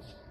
happens.